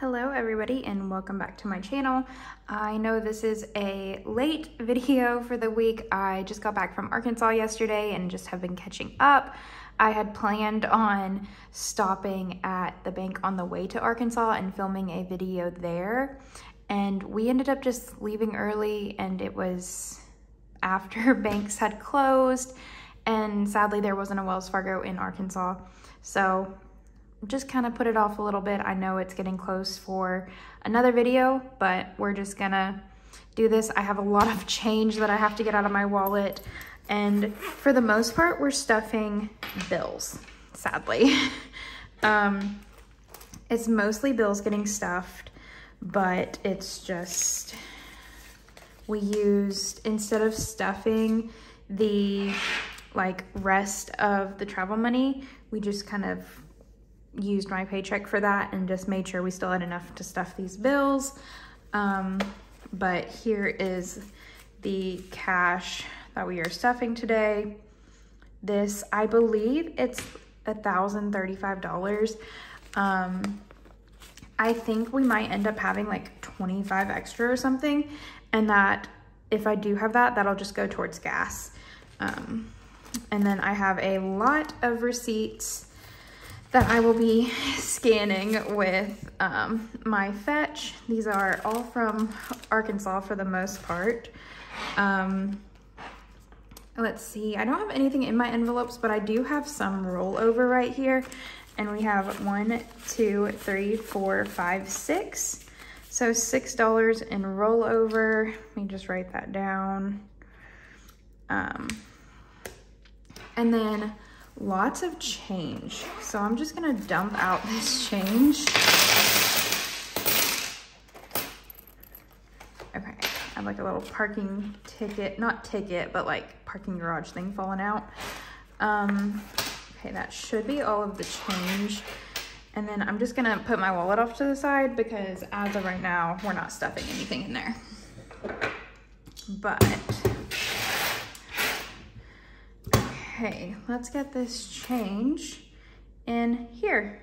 Hello everybody and welcome back to my channel. I know this is a late video for the week. I just got back from Arkansas yesterday and just have been catching up. I had planned on stopping at the bank on the way to Arkansas and filming a video there. And we ended up just leaving early and it was after banks had closed and sadly there wasn't a Wells Fargo in Arkansas. So just kind of put it off a little bit. I know it's getting close for another video, but we're just gonna do this. I have a lot of change that I have to get out of my wallet. And for the most part, we're stuffing bills, sadly. um, it's mostly bills getting stuffed, but it's just, we used, instead of stuffing the like rest of the travel money, we just kind of used my paycheck for that and just made sure we still had enough to stuff these bills. Um, but here is the cash that we are stuffing today. This, I believe it's $1,035. Um, I think we might end up having like 25 extra or something. And that if I do have that, that'll just go towards gas. Um, and then I have a lot of receipts that I will be scanning with um, my fetch. These are all from Arkansas for the most part. Um, let's see, I don't have anything in my envelopes, but I do have some rollover right here. And we have one, two, three, four, five, six. So $6 in rollover. Let me just write that down. Um, and then lots of change. So I'm just gonna dump out this change. Okay, I have like a little parking ticket, not ticket, but like parking garage thing falling out. Um, okay, that should be all of the change. And then I'm just gonna put my wallet off to the side because as of right now, we're not stuffing anything in there. But Okay, let's get this change in here.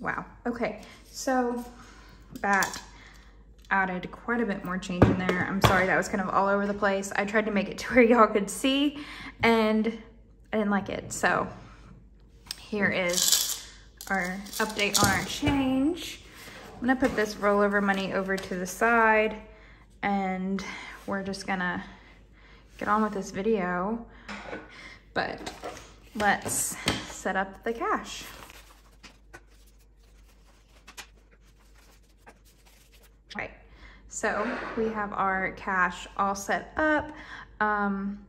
Wow, okay, so that added quite a bit more change in there. I'm sorry, that was kind of all over the place. I tried to make it to where y'all could see and I didn't like it. So here is our update on our change. I'm gonna put this rollover money over to the side and we're just gonna get on with this video. But let's set up the cash. Right, so we have our cash all set up. Um,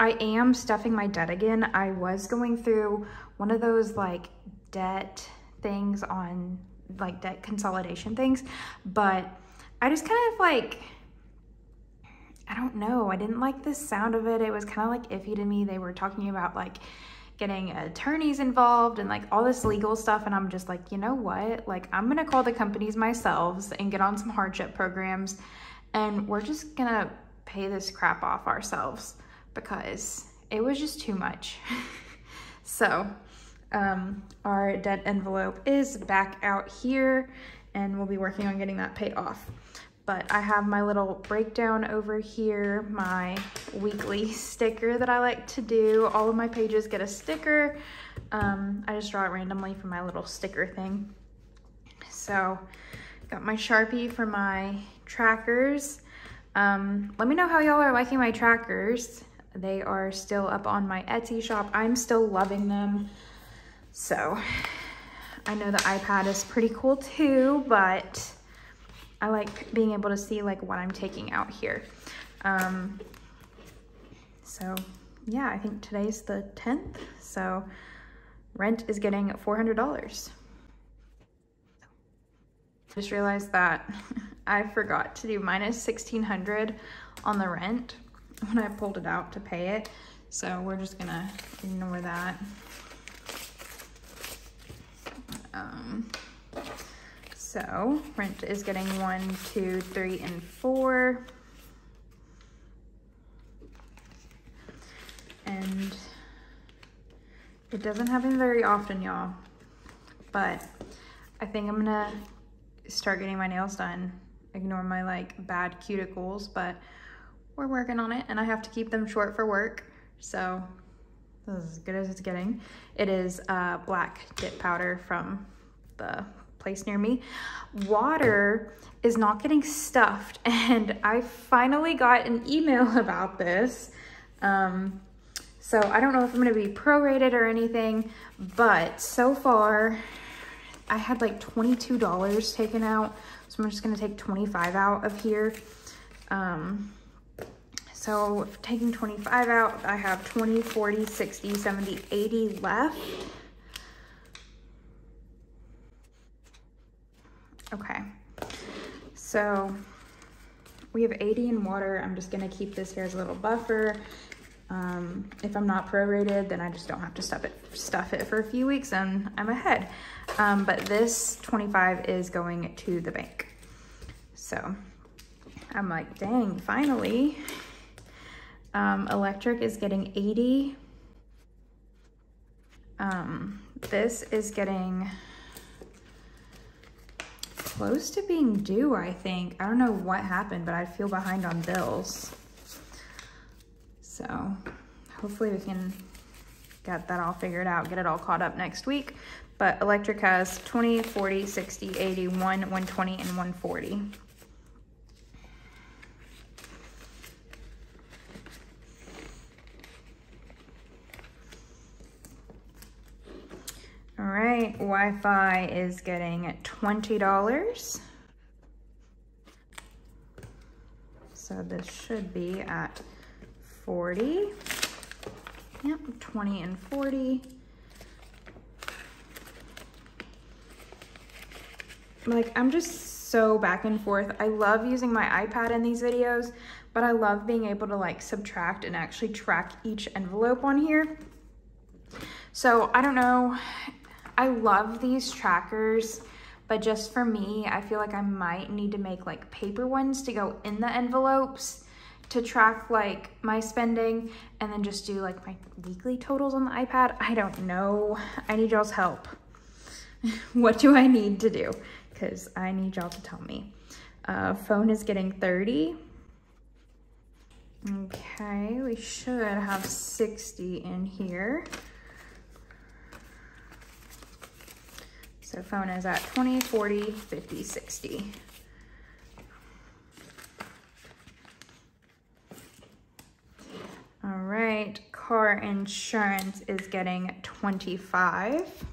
I am stuffing my debt again. I was going through one of those like debt things on like debt consolidation things, but I just kind of like I don't know. I didn't like the sound of it. It was kind of like iffy to me. They were talking about like getting attorneys involved and like all this legal stuff. And I'm just like, you know what? Like, I'm going to call the companies myself and get on some hardship programs. And we're just going to pay this crap off ourselves because it was just too much. so, um, our debt envelope is back out here and we'll be working on getting that paid off but I have my little breakdown over here, my weekly sticker that I like to do. All of my pages get a sticker. Um, I just draw it randomly from my little sticker thing. So got my Sharpie for my trackers. Um, let me know how y'all are liking my trackers. They are still up on my Etsy shop. I'm still loving them. So I know the iPad is pretty cool too, but I like being able to see like what I'm taking out here. Um, so yeah, I think today's the 10th. So rent is getting $400. Just realized that I forgot to do minus 1600 on the rent when I pulled it out to pay it. So we're just gonna ignore that. Um, so rent is getting one, two, three, and four. And It doesn't happen very often, y'all, but I think I'm gonna start getting my nails done. Ignore my like bad cuticles, but we're working on it and I have to keep them short for work. So this is as good as it's getting. It is uh, black dip powder from the place near me. Water is not getting stuffed and I finally got an email about this. Um, so I don't know if I'm gonna be prorated or anything, but so far I had like $22 taken out. So I'm just gonna take 25 out of here. Um, so taking 25 out, I have 20, 40, 60, 70, 80 left. Okay, so we have 80 in water. I'm just gonna keep this here as a little buffer. Um, if I'm not prorated, then I just don't have to stuff it, stuff it for a few weeks and I'm ahead. Um, but this 25 is going to the bank. So I'm like, dang, finally. Um, electric is getting 80. Um, this is getting close to being due, I think. I don't know what happened, but I feel behind on bills. So hopefully we can get that all figured out, get it all caught up next week. But electric has 20, 40, 60, 80, 1, 120, and 140. Right, Wi-Fi is getting $20. So this should be at 40. Yep, 20 and 40. Like, I'm just so back and forth. I love using my iPad in these videos, but I love being able to like subtract and actually track each envelope on here. So I don't know I love these trackers, but just for me, I feel like I might need to make like paper ones to go in the envelopes to track like my spending and then just do like my weekly totals on the iPad. I don't know. I need y'all's help. what do I need to do? Because I need y'all to tell me. Uh, phone is getting 30. Okay, we should have 60 in here. So phone is at 20, 40, 50, 60. All right, car insurance is getting 25.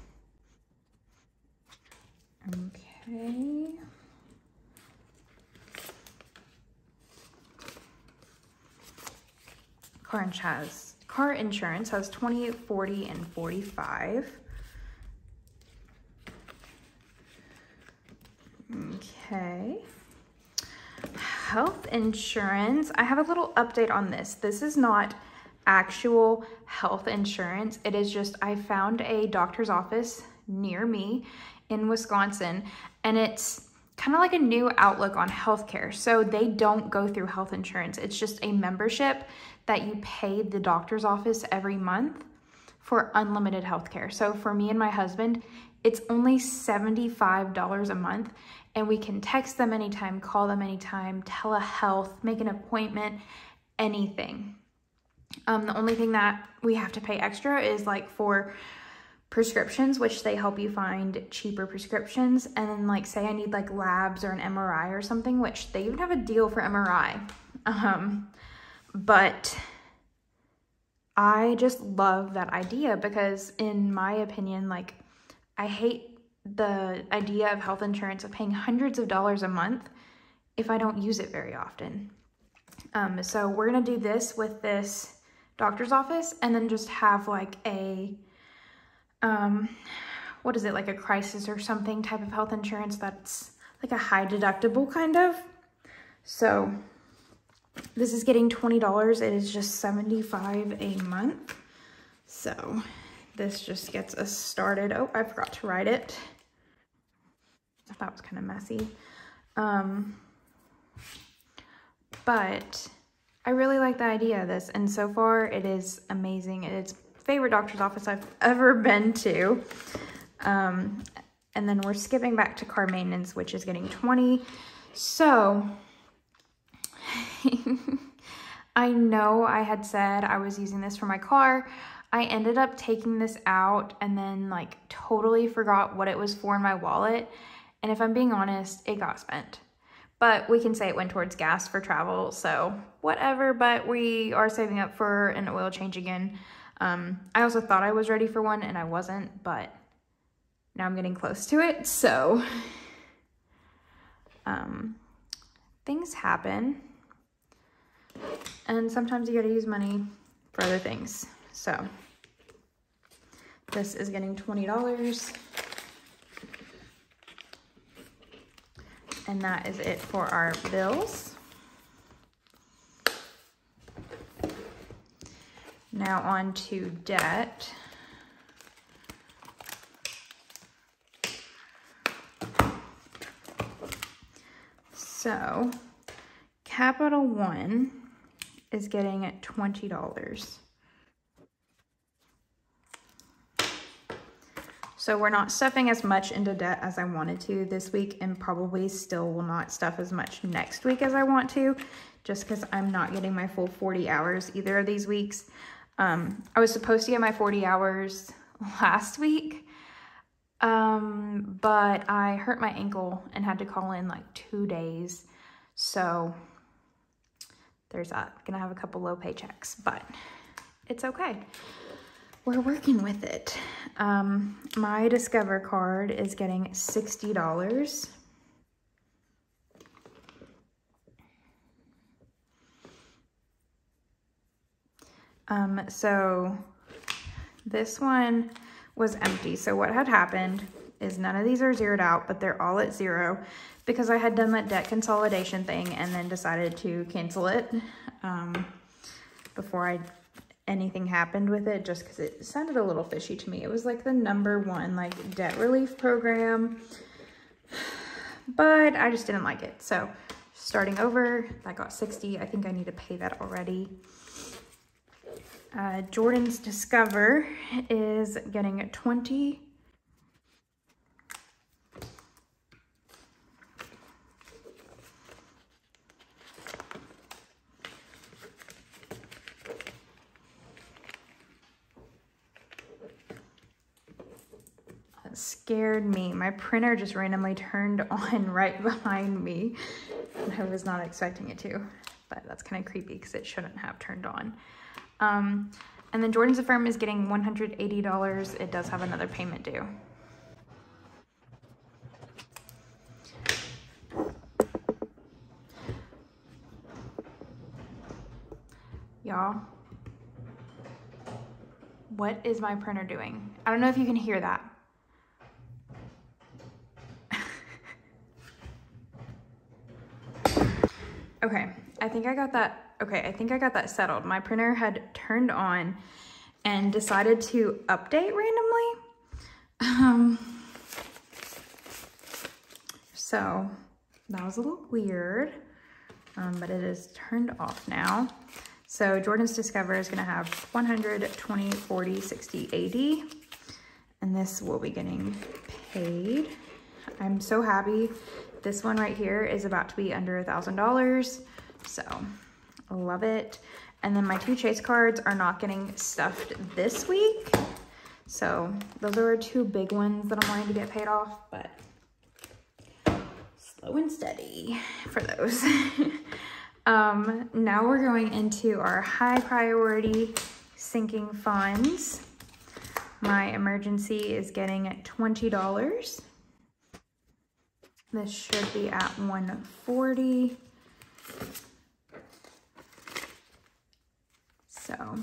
Okay. Car insurance has, car insurance has 20, 40, and 45. Okay. Health insurance. I have a little update on this. This is not actual health insurance. It is just, I found a doctor's office near me in Wisconsin, and it's kind of like a new outlook on healthcare. So they don't go through health insurance. It's just a membership that you pay the doctor's office every month for unlimited healthcare. So for me and my husband, it's only $75 a month and we can text them anytime, call them anytime, telehealth, make an appointment, anything. Um, the only thing that we have to pay extra is like for prescriptions, which they help you find cheaper prescriptions. And then like say I need like labs or an MRI or something, which they even have a deal for MRI. Um, but I just love that idea because in my opinion, like I hate the idea of health insurance of paying hundreds of dollars a month if I don't use it very often. Um, so we're gonna do this with this doctor's office and then just have like a, um, what is it, like a crisis or something type of health insurance that's like a high deductible kind of. So this is getting $20. It is just 75 a month. So this just gets us started. Oh, I forgot to write it. That was kind of messy. Um, but I really like the idea of this. And so far it is amazing. It's favorite doctor's office I've ever been to. Um, and then we're skipping back to car maintenance, which is getting 20. So I know I had said I was using this for my car. I ended up taking this out and then like totally forgot what it was for in my wallet. And if I'm being honest, it got spent. But we can say it went towards gas for travel, so whatever. But we are saving up for an oil change again. Um, I also thought I was ready for one and I wasn't, but now I'm getting close to it. So um, things happen. And sometimes you gotta use money for other things. So this is getting $20. And that is it for our bills. Now on to debt. So Capital One is getting $20. So we're not stuffing as much into debt as I wanted to this week and probably still will not stuff as much next week as I want to just because I'm not getting my full 40 hours either of these weeks. Um, I was supposed to get my 40 hours last week, um, but I hurt my ankle and had to call in like two days. So there's that. Gonna have a couple low paychecks, but it's okay. We're working with it. Um, my Discover card is getting $60. Um, so this one was empty. So what had happened is none of these are zeroed out, but they're all at zero because I had done that debt consolidation thing and then decided to cancel it um, before I anything happened with it just because it sounded a little fishy to me. It was like the number one like debt relief program, but I just didn't like it. So starting over, that got 60. I think I need to pay that already. Uh, Jordan's Discover is getting 20. Scared me. My printer just randomly turned on right behind me. And I was not expecting it to, but that's kind of creepy because it shouldn't have turned on. Um, and then Jordan's Affirm is getting $180. It does have another payment due. Y'all, what is my printer doing? I don't know if you can hear that. Okay, I think I got that Okay, I think I got that settled. My printer had turned on and decided to update randomly. Um, so that was a little weird, um, but it is turned off now. So Jordan's Discover is gonna have 120, 40, 60, 80, and this will be getting paid. I'm so happy. This one right here is about to be under a $1,000, so Love it. And then my two chase cards are not getting stuffed this week. So those are two big ones that I'm wanting to get paid off, but slow and steady for those. um, now we're going into our high priority sinking funds. My emergency is getting $20. This should be at 140. So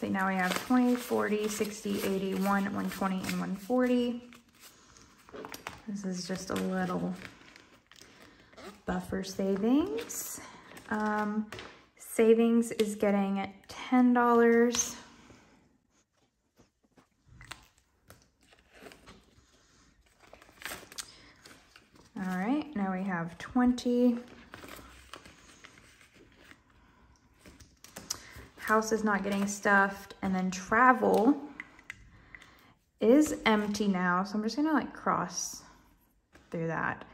see now we have 20, 40, 60, 80, 1, 120, and 140. This is just a little buffer savings. Um, savings is getting $10. All right, now we have 20, house is not getting stuffed. And then travel is empty now. So I'm just gonna like cross through that.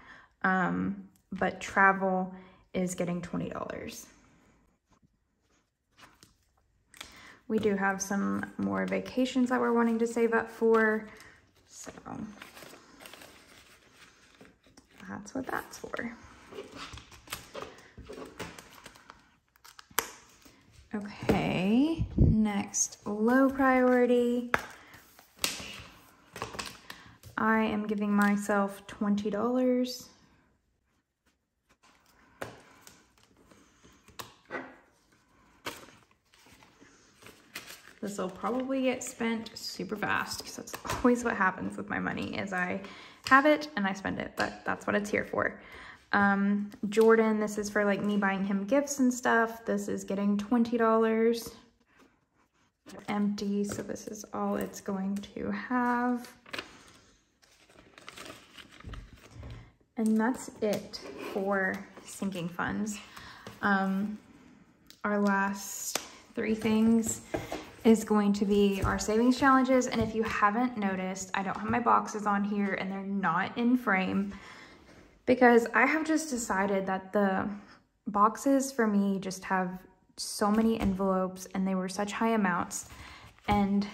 Um, but travel is getting $20. We do have some more vacations that we're wanting to save up for. So that's what that's for. Okay, next low priority. I am giving myself $20. This will probably get spent super fast because that's always what happens with my money is I have it and I spend it, but that's what it's here for. Um, Jordan, this is for like me buying him gifts and stuff. This is getting $20 empty. So this is all it's going to have. And that's it for sinking funds. Um, our last three things is going to be our savings challenges. And if you haven't noticed, I don't have my boxes on here and they're not in frame because I have just decided that the boxes for me just have so many envelopes and they were such high amounts. And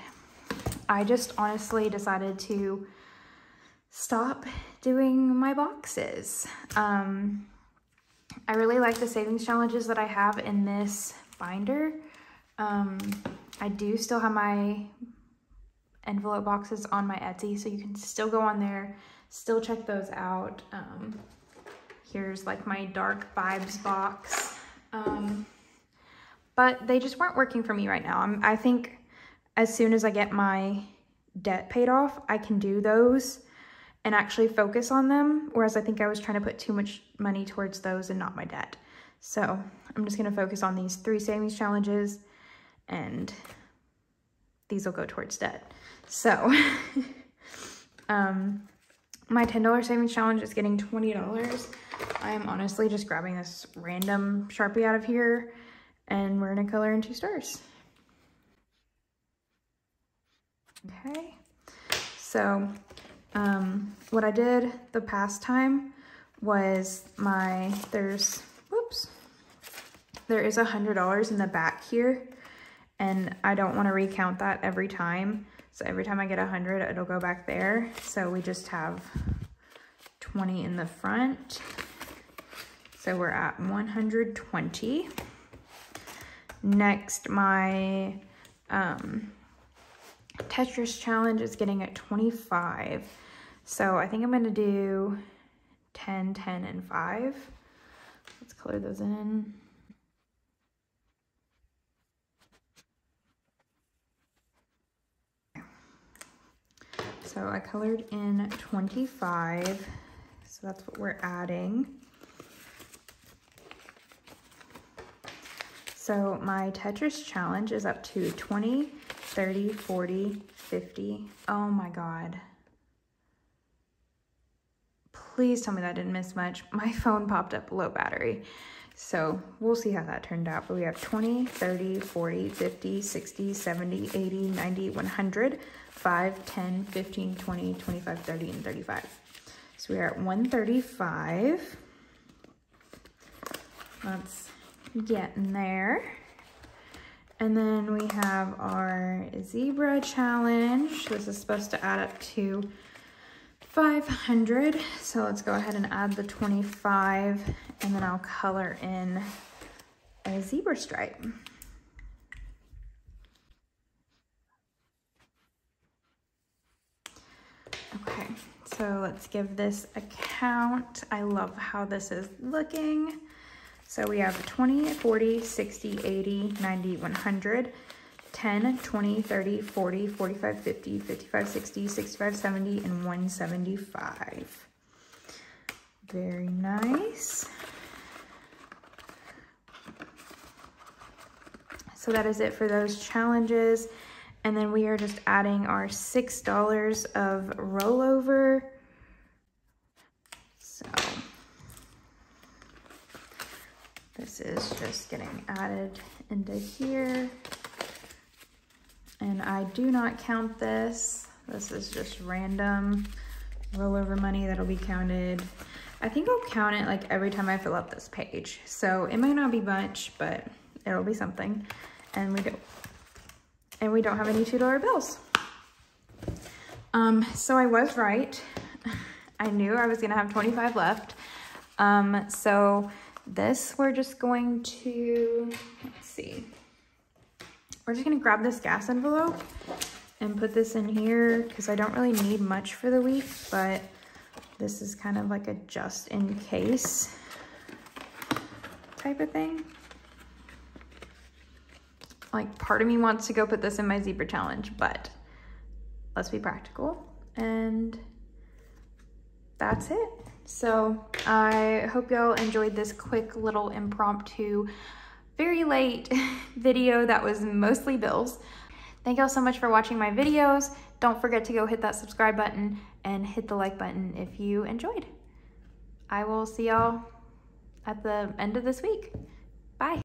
I just honestly decided to stop doing my boxes. Um, I really like the savings challenges that I have in this binder. Um, I do still have my envelope boxes on my Etsy, so you can still go on there, still check those out. Um, here's like my dark vibes box. Um, but they just weren't working for me right now. I'm, I think as soon as I get my debt paid off, I can do those and actually focus on them. Whereas I think I was trying to put too much money towards those and not my debt. So I'm just gonna focus on these three savings challenges and these will go towards debt. So, um, my $10 savings challenge is getting $20. I am honestly just grabbing this random Sharpie out of here and we're gonna color in two stars. Okay, so um, what I did the past time was my, there's, whoops, there is a $100 in the back here and I don't want to recount that every time. So every time I get a 100, it'll go back there. So we just have 20 in the front. So we're at 120. Next, my um, Tetris challenge is getting at 25. So I think I'm going to do 10, 10, and 5. Let's color those in. So I colored in 25. So that's what we're adding. So my Tetris challenge is up to 20, 30, 40, 50. Oh my God. Please tell me that didn't miss much. My phone popped up low battery. So we'll see how that turned out. But we have 20, 30, 40, 50, 60, 70, 80, 90, 100, 5, 10, 15, 20, 25, 30, and 35. So we are at 135. Let's get in there. And then we have our zebra challenge. This is supposed to add up to 500. So let's go ahead and add the 25 and then I'll color in a zebra stripe. Okay, so let's give this a count. I love how this is looking. So we have 20, 40, 60, 80, 90, 100, 10, 20, 30, 40, 45, 50, 55, 60, 65, 70, and 175. Very nice. So that is it for those challenges. And then we are just adding our $6 of rollover. So this is just getting added into here. And I do not count this. This is just random rollover money that'll be counted. I think I'll count it like every time I fill up this page. So it might not be much, but it'll be something. And we don't, and we don't have any $2 bills. Um, so I was right. I knew I was gonna have 25 left. Um, so this we're just going to, let's see. We're just gonna grab this gas envelope and put this in here because I don't really need much for the week, but this is kind of like a just in case type of thing. Like part of me wants to go put this in my zebra challenge, but let's be practical. And that's it. So I hope y'all enjoyed this quick little impromptu, very late video that was mostly bills. Thank y'all so much for watching my videos. Don't forget to go hit that subscribe button and hit the like button if you enjoyed. I will see y'all at the end of this week. Bye.